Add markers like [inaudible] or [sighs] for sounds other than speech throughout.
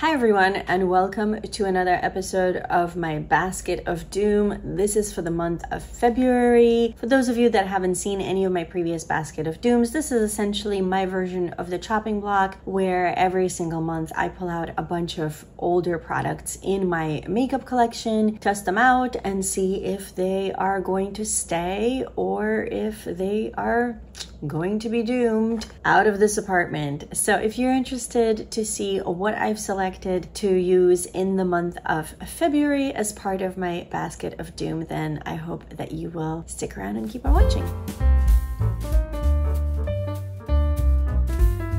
Hi, everyone, and welcome to another episode of my Basket of Doom. This is for the month of February. For those of you that haven't seen any of my previous Basket of Dooms, this is essentially my version of the chopping block where every single month I pull out a bunch of older products in my makeup collection, test them out, and see if they are going to stay or if they are going to be doomed out of this apartment. So if you're interested to see what I've selected to use in the month of February as part of my basket of doom, then I hope that you will stick around and keep on watching.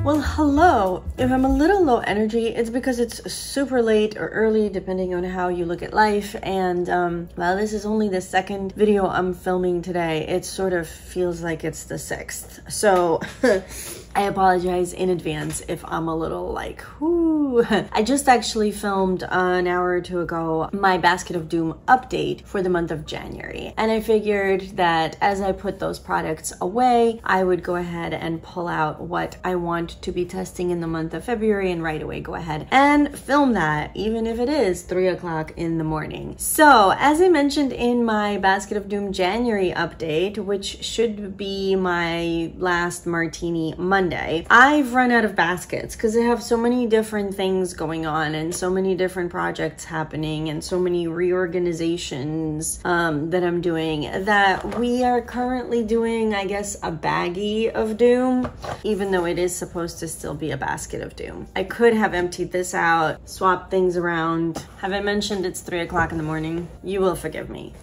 Well, hello. If I'm a little low energy, it's because it's super late or early, depending on how you look at life. And um, well, this is only the second video I'm filming today. It sort of feels like it's the sixth. So [laughs] I apologize in advance if I'm a little like, whoo. [laughs] I just actually filmed an hour or two ago my Basket of Doom update for the month of January. And I figured that as I put those products away, I would go ahead and pull out what I want to be testing in the month of February and right away go ahead and film that, even if it is three o'clock in the morning. So as I mentioned in my Basket of Doom January update, which should be my last martini Monday, I've run out of baskets because I have so many different things going on and so many different projects happening and so many reorganizations um, that I'm doing that we are currently doing, I guess, a baggie of doom, even though it is supposed to still be a basket of doom. I could have emptied this out, swapped things around. Have I mentioned it's three o'clock in the morning? You will forgive me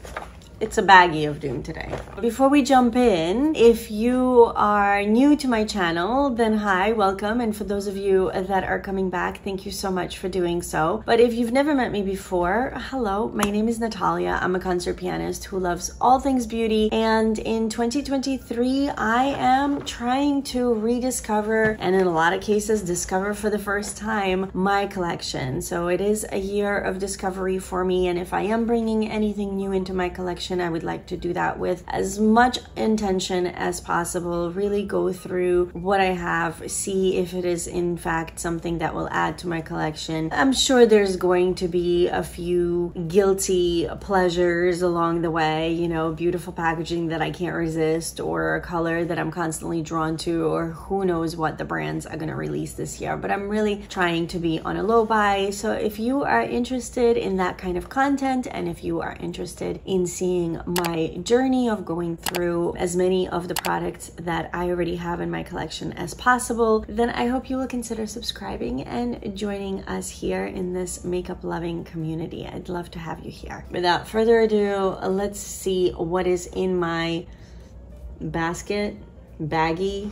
it's a baggie of doom today. Before we jump in, if you are new to my channel, then hi, welcome. And for those of you that are coming back, thank you so much for doing so. But if you've never met me before, hello, my name is Natalia. I'm a concert pianist who loves all things beauty. And in 2023, I am trying to rediscover and in a lot of cases discover for the first time my collection. So it is a year of discovery for me. And if I am bringing anything new into my collection, I would like to do that with as much intention as possible. Really go through what I have, see if it is in fact something that will add to my collection. I'm sure there's going to be a few guilty pleasures along the way, you know, beautiful packaging that I can't resist, or a color that I'm constantly drawn to, or who knows what the brands are going to release this year. But I'm really trying to be on a low buy. So if you are interested in that kind of content, and if you are interested in seeing seeing my journey of going through as many of the products that I already have in my collection as possible, then I hope you will consider subscribing and joining us here in this makeup loving community. I'd love to have you here. Without further ado, let's see what is in my basket, baggie,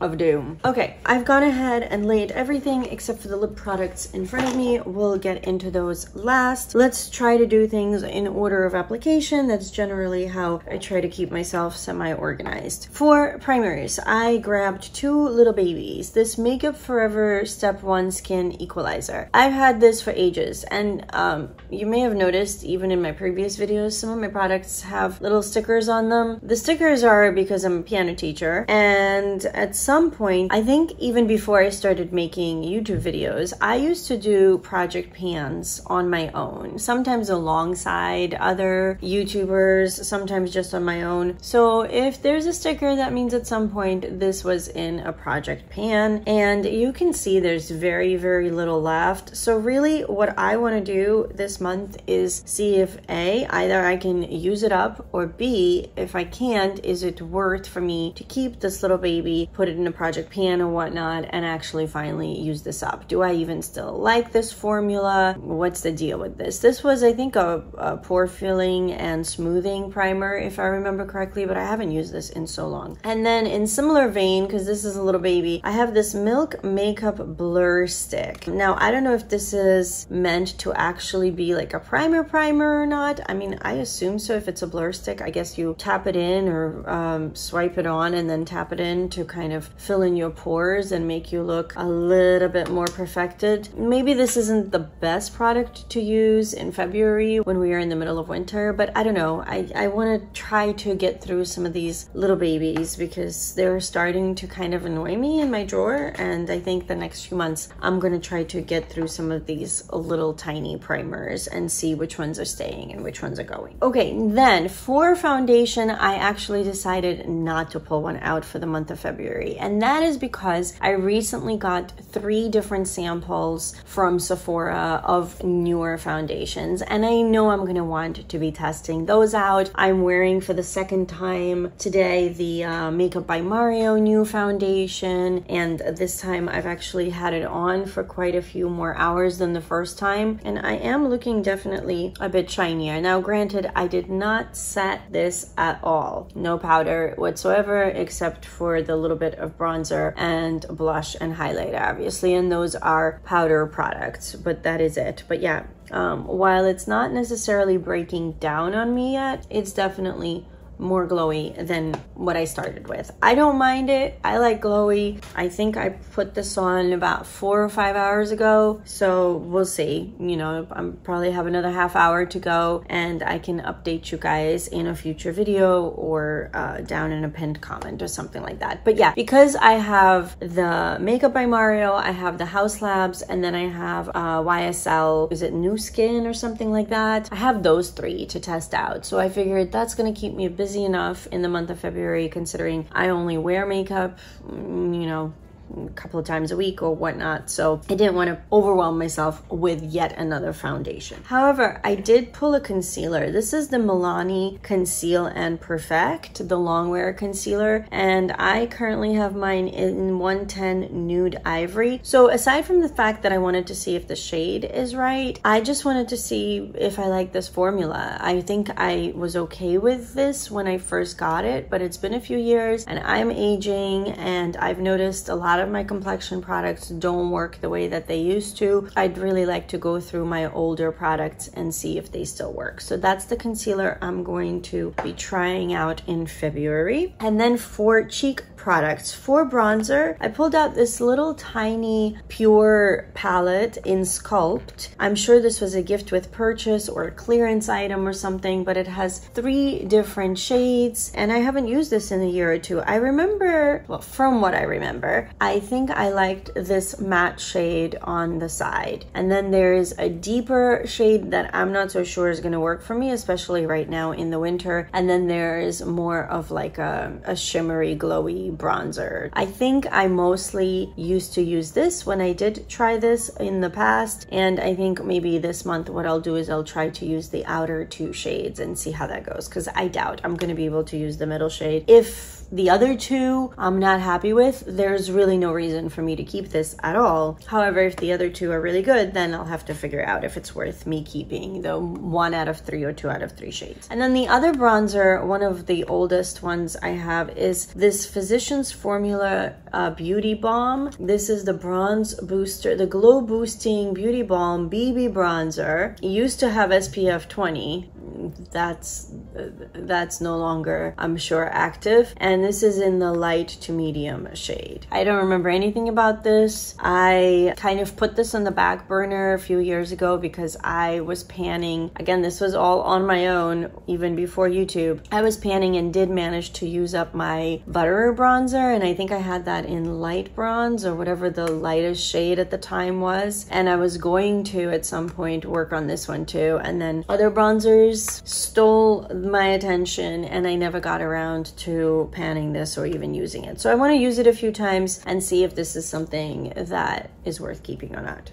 of doom. Okay, I've gone ahead and laid everything except for the lip products in front of me. We'll get into those last. Let's try to do things in order of application. That's generally how I try to keep myself semi-organized. For primaries, I grabbed two little babies. This Makeup Forever Step 1 Skin Equalizer. I've had this for ages and um, you may have noticed even in my previous videos, some of my products have little stickers on them. The stickers are because I'm a piano teacher and at some point, I think even before I started making YouTube videos, I used to do project pans on my own, sometimes alongside other YouTubers, sometimes just on my own. So if there's a sticker, that means at some point this was in a project pan and you can see there's very, very little left. So really what I want to do this month is see if A, either I can use it up or B, if I can't, is it worth for me to keep this little baby, put it in a project pan or whatnot and actually finally use this up. Do I even still like this formula? What's the deal with this? This was, I think, a, a pore filling and smoothing primer, if I remember correctly, but I haven't used this in so long. And then in similar vein, because this is a little baby, I have this Milk Makeup Blur Stick. Now, I don't know if this is meant to actually be like a primer primer or not. I mean, I assume so. If it's a blur stick, I guess you tap it in or um, swipe it on and then tap it in to kind of fill in your pores and make you look a little bit more perfected. Maybe this isn't the best product to use in February when we are in the middle of winter, but I don't know. I, I want to try to get through some of these little babies because they're starting to kind of annoy me in my drawer. And I think the next few months, I'm going to try to get through some of these little tiny primers and see which ones are staying and which ones are going. Okay, then for foundation, I actually decided not to pull one out for the month of February. And that is because I recently got three different samples from Sephora of newer foundations. And I know I'm going to want to be testing those out. I'm wearing for the second time today the uh, Makeup by Mario new foundation. And this time I've actually had it on for quite a few more hours than the first time. And I am looking definitely a bit shinier. Now, granted, I did not set this at all. No powder whatsoever, except for the little bit of bronzer and blush and highlighter, obviously. And those are powder products, but that is it. But yeah, um, while it's not necessarily breaking down on me yet, it's definitely more glowy than what I started with. I don't mind it. I like glowy. I think I put this on about four or five hours ago. So we'll see. You know, I'm probably have another half hour to go and I can update you guys in a future video or uh, down in a pinned comment or something like that. But yeah, because I have the Makeup by Mario, I have the Haus Labs, and then I have uh, YSL, is it New Skin or something like that? I have those three to test out. So I figured that's gonna keep me busy busy enough in the month of February considering I only wear makeup, mm, you know, a couple of times a week or whatnot. So I didn't want to overwhelm myself with yet another foundation. However, I did pull a concealer. This is the Milani Conceal and Perfect, the long wear concealer. And I currently have mine in 110 Nude Ivory. So aside from the fact that I wanted to see if the shade is right, I just wanted to see if I like this formula. I think I was okay with this when I first got it, but it's been a few years and I'm aging and I've noticed a lot lot of my complexion products don't work the way that they used to. I'd really like to go through my older products and see if they still work. So that's the concealer I'm going to be trying out in February. And then for cheek products. For bronzer, I pulled out this little tiny PÜR palette in Sculpt. I'm sure this was a gift with purchase or a clearance item or something, but it has three different shades and I haven't used this in a year or two. I remember, well, from what I remember, I think I liked this matte shade on the side. And then there is a deeper shade that I'm not so sure is gonna work for me, especially right now in the winter. And then there is more of like a, a shimmery, glowy bronzer. I think I mostly used to use this when I did try this in the past. And I think maybe this month what I'll do is I'll try to use the outer two shades and see how that goes. Because I doubt I'm going to be able to use the middle shade. If the other two I'm not happy with, there's really no reason for me to keep this at all. However, if the other two are really good, then I'll have to figure out if it's worth me keeping the one out of three or two out of three shades. And then the other bronzer, one of the oldest ones I have is this Physicians Formula uh, Beauty Balm. This is the Bronze Booster, the Glow Boosting Beauty Balm BB Bronzer. It used to have SPF 20 that's that's no longer I'm sure active and this is in the light to medium shade. I don't remember anything about this. I kind of put this on the back burner a few years ago because I was panning. Again, this was all on my own even before YouTube. I was panning and did manage to use up my butter bronzer and I think I had that in light bronze or whatever the lightest shade at the time was and I was going to at some point work on this one too and then other bronzers stole my attention and I never got around to panning this or even using it. So I want to use it a few times and see if this is something that is worth keeping or not.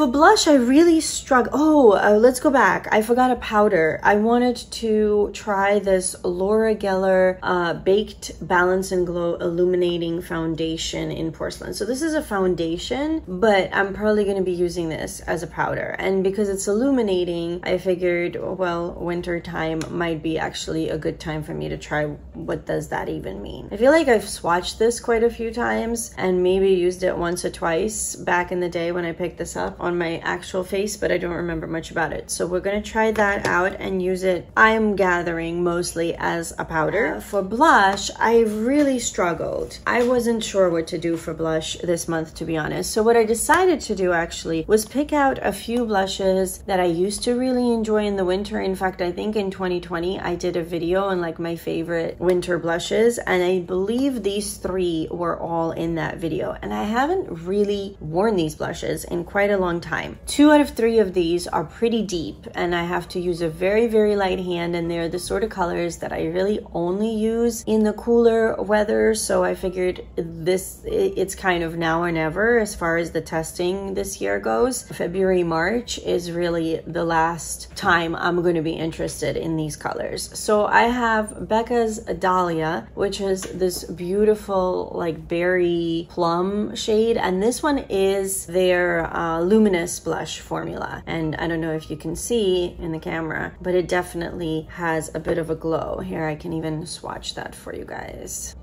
For blush, I really struggle. Oh, uh, let's go back. I forgot a powder. I wanted to try this Laura Geller uh, Baked Balance and Glow Illuminating Foundation in Porcelain. So this is a foundation, but I'm probably going to be using this as a powder. And because it's illuminating, I figured, well, winter time might be actually a good time for me to try what does that even mean. I feel like I've swatched this quite a few times and maybe used it once or twice back in the day when I picked this up on on my actual face, but I don't remember much about it. So we're gonna try that out and use it, I'm gathering mostly as a powder. Uh, for blush, I really struggled. I wasn't sure what to do for blush this month, to be honest. So what I decided to do actually was pick out a few blushes that I used to really enjoy in the winter. In fact, I think in 2020, I did a video on like my favorite winter blushes, and I believe these three were all in that video. And I haven't really worn these blushes in quite a long time. Two out of three of these are pretty deep, and I have to use a very, very light hand, and they're the sort of colors that I really only use in the cooler weather. So I figured this, it's kind of now or never as far as the testing this year goes. February, March is really the last time I'm going to be interested in these colors. So I have Becca's Dahlia, which is this beautiful like berry plum shade. And this one is their uh, luminous blush formula. And I don't know if you can see in the camera, but it definitely has a bit of a glow. Here, I can even swatch that for you guys.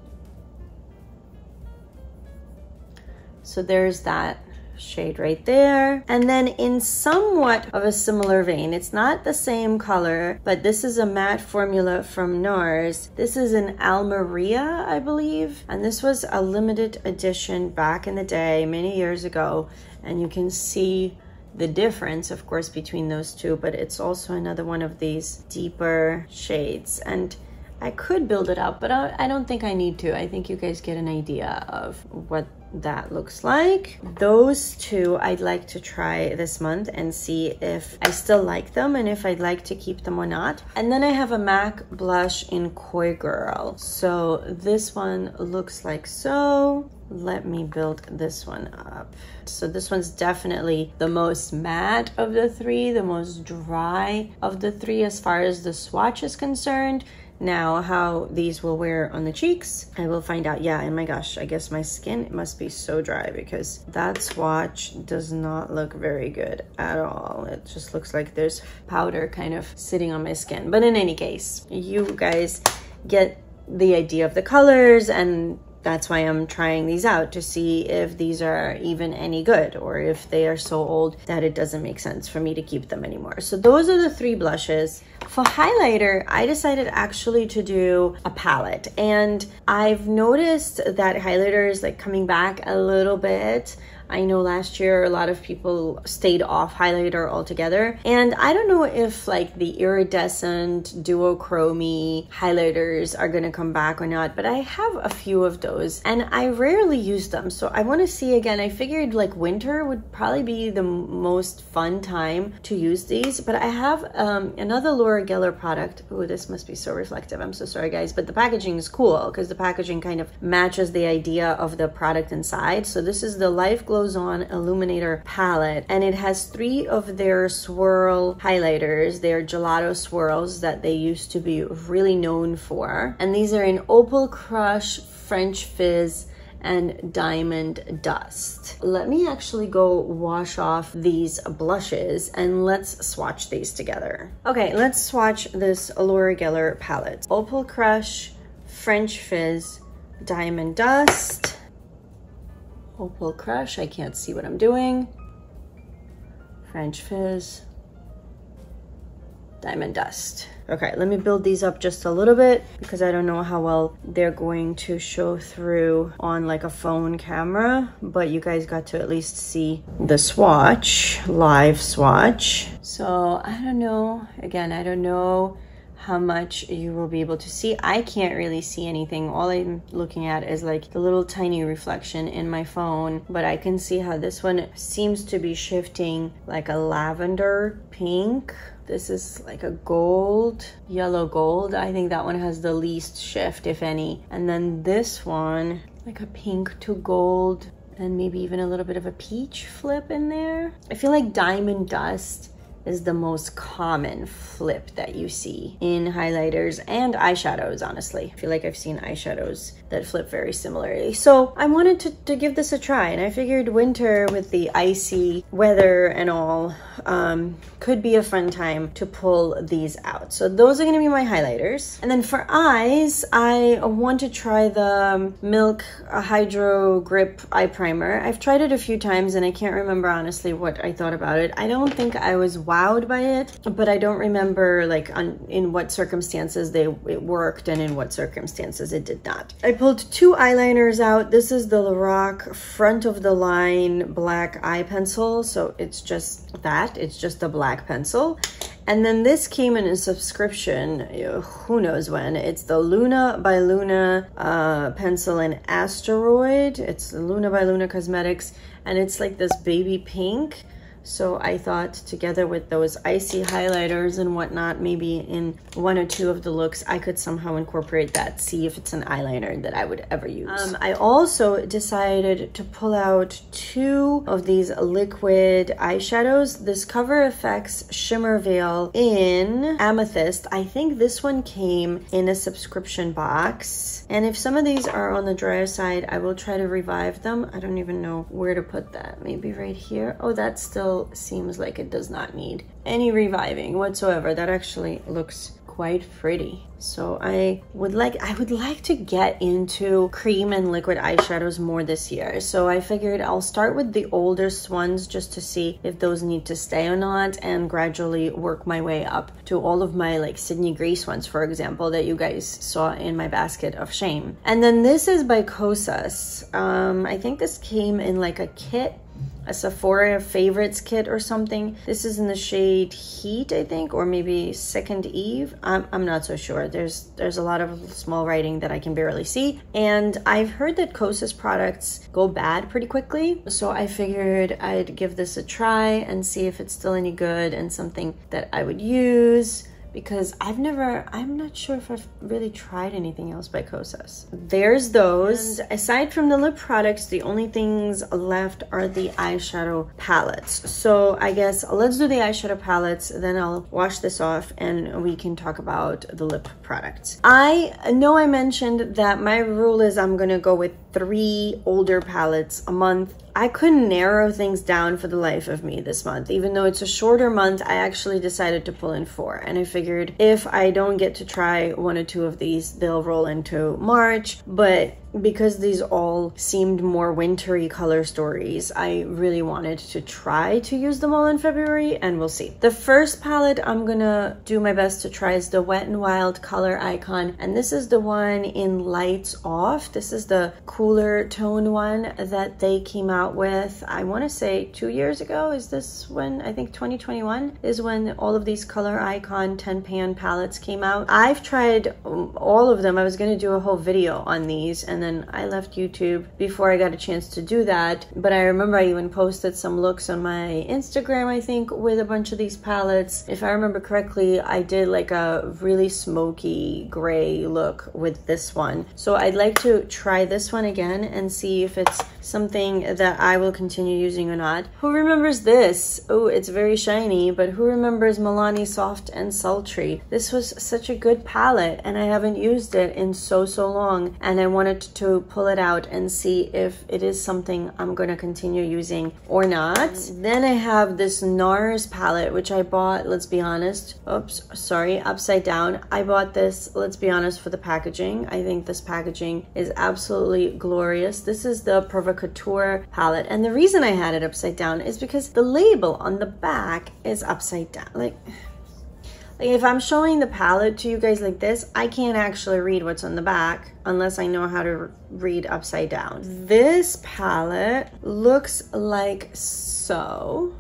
So there's that shade right there. And then in somewhat of a similar vein, it's not the same color, but this is a matte formula from NARS. This is an Almeria, I believe. And this was a limited edition back in the day, many years ago. And you can see the difference, of course, between those two, but it's also another one of these deeper shades. And I could build it up, but I, don't think I need to. I think you guys get an idea of what that looks like. Those two I'd like to try this month and see if I still like them and if I'd like to keep them or not. And then I have a MAC blush in Coygirl. So this one looks like so. Let me build this one up. So this one's definitely the most matte of the three, the most dry of the three as far as the swatch is concerned. Now, how these will wear on the cheeks, I will find out. Yeah, and my gosh, I guess my skin must be so dry because that swatch does not look very good at all. It just looks like there's powder kind of sitting on my skin. But in any case, you guys get the idea of the colors and that's why I'm trying these out to see if these are even any good or if they are so old that it doesn't make sense for me to keep them anymore. So those are the three blushes. For highlighter, I decided actually to do a palette and I've noticed that highlighter is like coming back a little bit I know last year a lot of people stayed off highlighter altogether. And I don't know if like the iridescent duochrome highlighters are gonna come back or not, but I have a few of those and I rarely use them. So I wanna see again, I figured like winter would probably be the most fun time to use these, but I have um, another Laura Geller product. Oh, this must be so reflective. I'm so sorry guys, but the packaging is cool because the packaging kind of matches the idea of the product inside. So this is the Life Glow Glows On Illuminator palette and it has three of their swirl highlighters, their gelato swirls that they used to be really known for. And these are in Opal Crush, French Fizz, and Diamond Dust. Let me actually go wash off these blushes and let's swatch these together. Okay, let's swatch this Laura Geller palette. Opal Crush, French Fizz, Diamond Dust, Opal Crush, I can't see what I'm doing. French Fizz. Diamond Dust. Okay, let me build these up just a little bit because I don't know how well they're going to show through on like a phone camera, but you guys got to at least see the swatch, live swatch. So I don't know, again, I don't know how much you will be able to see. I can't really see anything. All I'm looking at is like the little tiny reflection in my phone, but I can see how this one seems to be shifting like a lavender pink. This is like a gold, yellow gold. I think that one has the least shift, if any. And then this one, like a pink to gold, and maybe even a little bit of a peach flip in there. I feel like diamond dust is the most common flip that you see in highlighters and eyeshadows, honestly. I feel like I've seen eyeshadows that flip very similarly. So I wanted to, to give this a try and I figured winter with the icy weather and all um, could be a fun time to pull these out. So those are gonna be my highlighters. And then for eyes, I want to try the Milk Hydro Grip Eye Primer. I've tried it a few times and I can't remember honestly what I thought about it. I don't think I was wowed by it, but I don't remember like on, in what circumstances they it worked and in what circumstances it did not. I pulled two eyeliners out. This is the Lorac front of the line black eye pencil. So it's just that, it's just a black pencil. And then this came in a subscription, who knows when. It's the Luna by Luna uh, pencil in Asteroid. It's Luna by Luna Cosmetics. And it's like this baby pink. So I thought together with those icy highlighters and whatnot, maybe in one or two of the looks, I could somehow incorporate that, see if it's an eyeliner that I would ever use. Um, I also decided to pull out two of these liquid eyeshadows. This Cover FX Shimmer Veil in Amethyst. I think this one came in a subscription box. And if some of these are on the drier side, I will try to revive them. I don't even know where to put that. Maybe right here. Oh, that's still seems like it does not need any reviving whatsoever. That actually looks quite pretty. So I would like I would like to get into cream and liquid eyeshadows more this year. So I figured I'll start with the oldest ones just to see if those need to stay or not and gradually work my way up to all of my like Sydney Grace ones, for example, that you guys saw in my basket of shame. And then this is by Kosas. Um, I think this came in like a kit a Sephora favorites kit or something. This is in the shade Heat, I think, or maybe Second Eve. I'm, I'm not so sure. There's there's a lot of small writing that I can barely see. And I've heard that Kosas products go bad pretty quickly. So I figured I'd give this a try and see if it's still any good and something that I would use because I've never, I'm not sure if I've really tried anything else by Kosas. There's those. And aside from the lip products, the only things left are the eyeshadow palettes. So I guess let's do the eyeshadow palettes, then I'll wash this off and we can talk about the lip products. I know I mentioned that my rule is I'm gonna go with three older palettes a month. I couldn't narrow things down for the life of me this month. Even though it's a shorter month, I actually decided to pull in four. And I figured if I don't get to try one or two of these, they'll roll into March. But because these all seemed more wintry color stories, I really wanted to try to use them all in February and we'll see. The first palette I'm gonna do my best to try is the Wet n Wild Color Icon and this is the one in Lights Off. This is the cooler tone one that they came out with, I wanna say two years ago. Is this when, I think 2021 is when all of these Color Icon 10 pan palettes came out. I've tried um, all of them. I was gonna do a whole video on these and then then I left YouTube before I got a chance to do that. But I remember I even posted some looks on my Instagram, I think, with a bunch of these palettes. If I remember correctly, I did like a really smoky gray look with this one. So I'd like to try this one again and see if it's something that I will continue using or not. Who remembers this? Oh, it's very shiny, but who remembers Milani Soft and Sultry? This was such a good palette and I haven't used it in so, so long and I wanted to pull it out and see if it is something I'm going to continue using or not. Then I have this NARS palette, which I bought, let's be honest, oops, sorry, upside down. I bought this, let's be honest, for the packaging. I think this packaging is absolutely glorious. This is the Provocateur palette. And the reason I had it upside down is because the label on the back is upside down. Like, like if I'm showing the palette to you guys like this, I can't actually read what's on the back unless I know how to read upside down. This palette looks like so.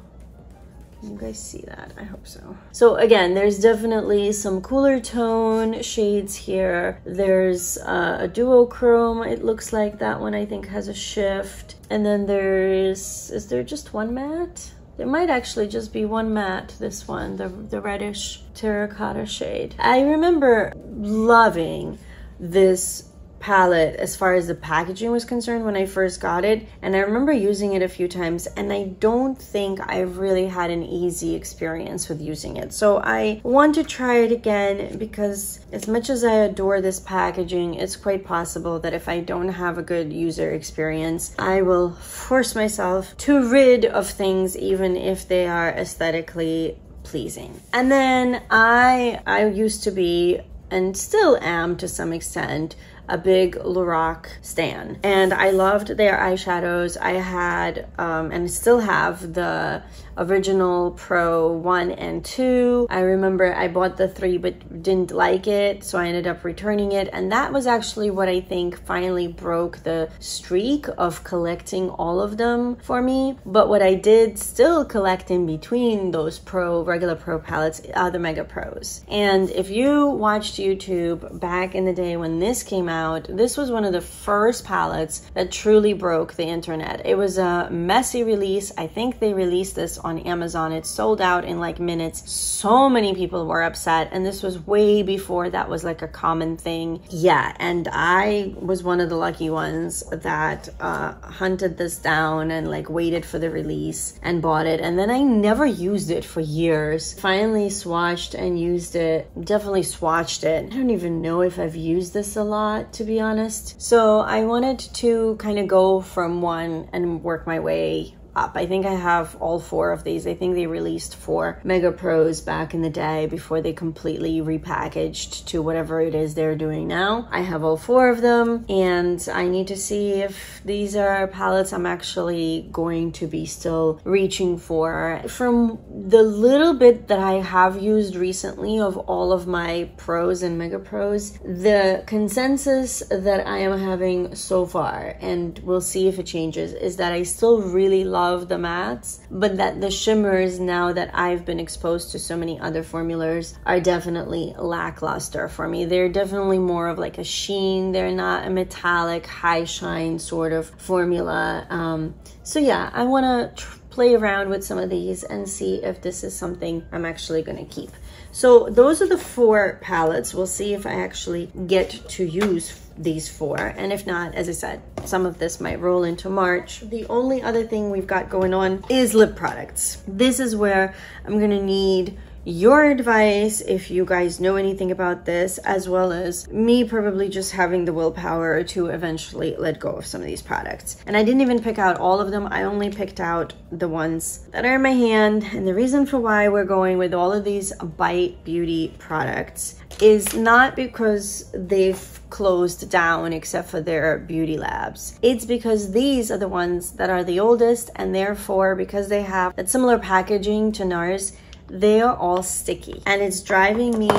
Can you guys see that? I hope so. So again, there's definitely some cooler tone shades here. There's uh, a duochrome. It looks like that one I think has a shift. And then there's, is there just one matte? There might actually just be one matte, this one, the, the reddish terracotta shade. I remember loving this palette as far as the packaging was concerned when I first got it and I remember using it a few times and I don't think I've really had an easy experience with using it. So I want to try it again because as much as I adore this packaging it's quite possible that if I don't have a good user experience I will force myself to rid of things even if they are aesthetically pleasing. And then I I used to be and still am to some extent a big Lorac stan. And I loved their eyeshadows. I had um, and still have the original Pro 1 and 2. I remember I bought the 3 but didn't like it, so I ended up returning it. And that was actually what I think finally broke the streak of collecting all of them for me. But what I did still collect in between those Pro, regular Pro palettes are the Mega Pros. And if you watched YouTube back in the day when this came out, this was one of the first palettes that truly broke the internet. It was a messy release. I think they released this on Amazon. It sold out in like minutes. So many people were upset, and this was way before that was like a common thing. Yeah, and I was one of the lucky ones that uh, hunted this down and like waited for the release and bought it. And then I never used it for years. Finally swatched and used it. Definitely swatched it. I don't even know if I've used this a lot to be honest. So I wanted to kind of go from one and work my way up. I think I have all four of these. I think they released four Mega Pros back in the day before they completely repackaged to whatever it is they're doing now. I have all four of them and I need to see if these are palettes I'm actually going to be still reaching for. From the little bit that I have used recently of all of my pros and mega pros, the consensus that I am having so far, and we'll see if it changes, is that I still really love love the mattes, but that the shimmers, now that I've been exposed to so many other formulas, are definitely lackluster for me. They're definitely more of like a sheen. They're not a metallic, high shine sort of formula. Um, so yeah, I want to play around with some of these and see if this is something I'm actually going to keep. So those are the four palettes. We'll see if I actually get to use these four. And if not, as I said, some of this might roll into March. The only other thing we've got going on is lip products. This is where I'm gonna need your advice if you guys know anything about this, as well as me probably just having the willpower to eventually let go of some of these products. And I didn't even pick out all of them, I only picked out the ones that are in my hand. And the reason for why we're going with all of these Bite Beauty products is not because they've closed down except for their beauty labs. It's because these are the ones that are the oldest and therefore because they have that similar packaging to NARS, they are all sticky. And it's driving me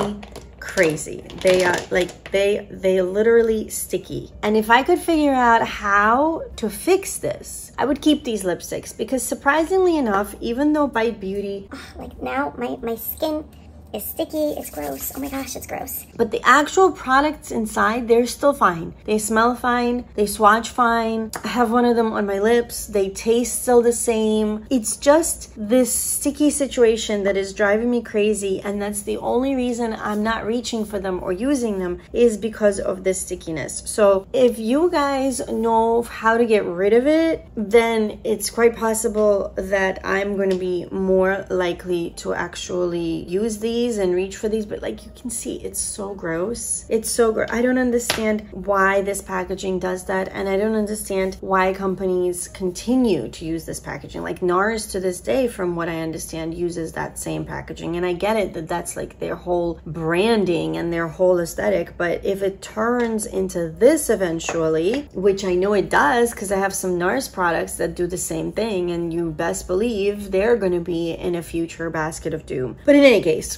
crazy. They are like they they literally sticky. And if i could figure out how to fix this i would keep these lipsticks. Because surprisingly enough even though bite beauty [sighs] like now my my skin is sticky, it's gross. Oh my gosh, it's gross. But the actual products inside, they're still fine. They smell fine, they swatch fine. I have one of them on my lips. They taste still the same. It's just this sticky situation that is driving me crazy and that's the only reason I'm not reaching for them or using them is because of this stickiness. So if you guys know how to get rid of it, then it's quite possible that I'm going to be more likely to actually use these these and reach for these, but like you can see, it's so gross. It's so gross. I don't understand why this packaging does that. And I don't understand why companies continue to use this packaging. Like NARS to this day, from what I understand, uses that same packaging. And I get it that that's like their whole branding and their whole aesthetic. But if it turns into this eventually, which I know it does because I have some NARS products that do the same thing, and you best believe they're going to be in a future basket of doom. But in any case,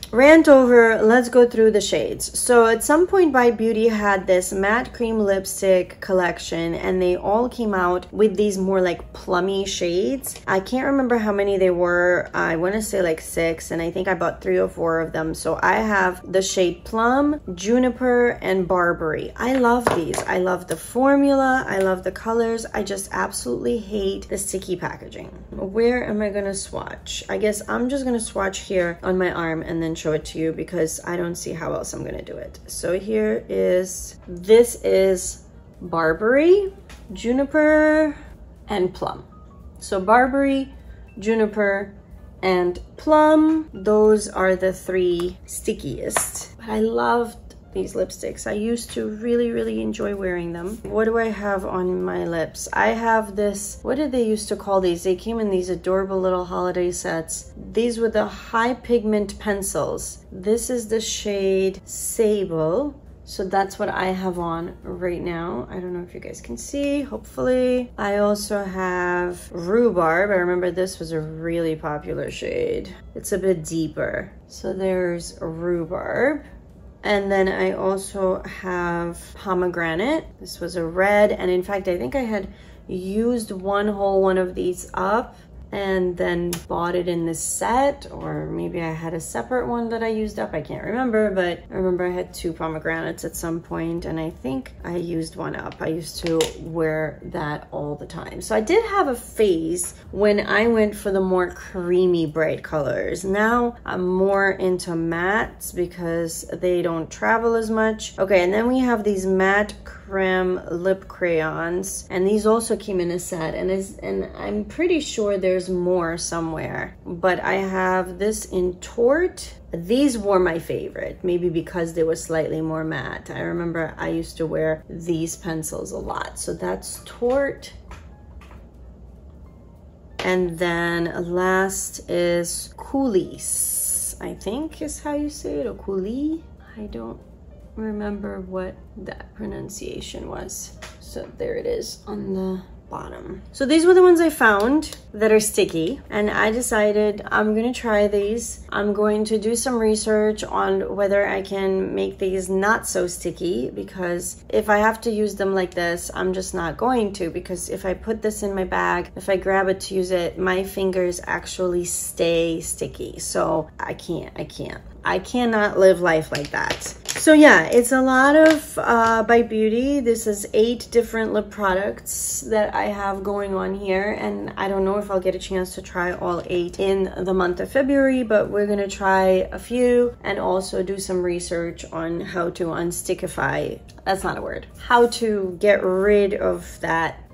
rant over let's go through the shades. So at some point Bite Beauty had this matte cream lipstick collection and they all came out with these more like plummy shades. I can't remember how many they were. I want to say like six and i think i bought three or four of them. So i have the shade plum juniper and barberry i love these. I love the formula. I love the colors. I just absolutely hate the sticky packaging. Where am i gonna swatch? I guess i'm just gonna swatch here on my arm and then show it to you because I don't see how else I'm gonna do it. So here is, this is Barberry, Juniper, and Plum. So Barberry, Juniper, and Plum, those are the three stickiest. But I love these lipsticks. I used to really, really enjoy wearing them. What do I have on my lips? I have this, what did they used to call these? They came in these adorable little holiday sets. These were the high pigment pencils. This is the shade Sable. So that's what I have on right now. I don't know if you guys can see, hopefully. I also have Rhubarb. I remember this was a really popular shade. It's a bit deeper. So there's Rhubarb. And then I also have pomegranate. This was a red. And in fact, I think I had used one whole one of these up and then bought it in this set or maybe I had a separate one that I used up. I can't remember, but I remember I had two pomegranates at some point and I think I used one up. I used to wear that all the time. So I did have a phase when I went for the more creamy bright colors. Now I'm more into mattes because they don't travel as much. Okay, and then we have these matte creme lip crayons and these also came in a set and is and I'm pretty sure there's more somewhere. But I have this in Tort. These were my favorite maybe because they were slightly more matte. I remember I used to wear these pencils a lot. So that's Tort. And then last is Coolies I think is how you say it or Coolie I don't remember what that pronunciation was. So there it is on the bottom. So these were the ones I found that are sticky and I decided I'm gonna try these. I'm going to do some research on whether I can make these not so sticky because if I have to use them like this, I'm just not going to because if I put this in my bag, if I grab it to use it, my fingers actually stay sticky. So I can't, I can't. I cannot live life like that. So yeah, it's a lot of uh, Bite Beauty. This is eight different lip products that I have going on here. And I don't know if I'll get a chance to try all eight in the month of February, but we're gonna try a few and also do some research on how to unstickify, that's not a word, how to get rid of that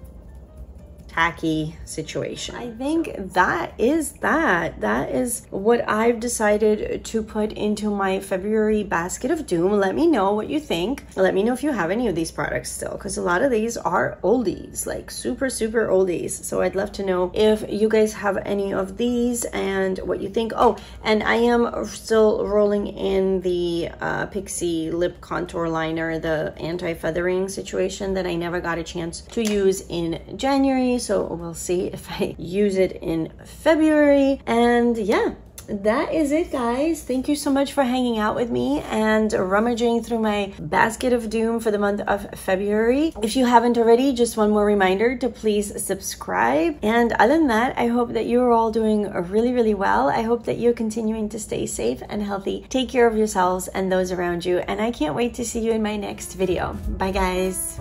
tacky situation. I think that is that. That is what I've decided to put into my February basket of doom. Let me know what you think. Let me know if you have any of these products still, because a lot of these are oldies, like super, super oldies. So I'd love to know if you guys have any of these and what you think. Oh, and I am still rolling in the uh, Pixi lip contour liner, the anti-feathering situation that I never got a chance to use in January so we'll see if I use it in February. And yeah, that is it guys. Thank you so much for hanging out with me and rummaging through my basket of doom for the month of february. If you haven't already just one more reminder to please subscribe. And other than that i hope that you're all doing really really well. I hope that you're continuing to stay safe and healthy. Take care of yourselves and those around you. And i can't wait to see you in my next video. Bye guys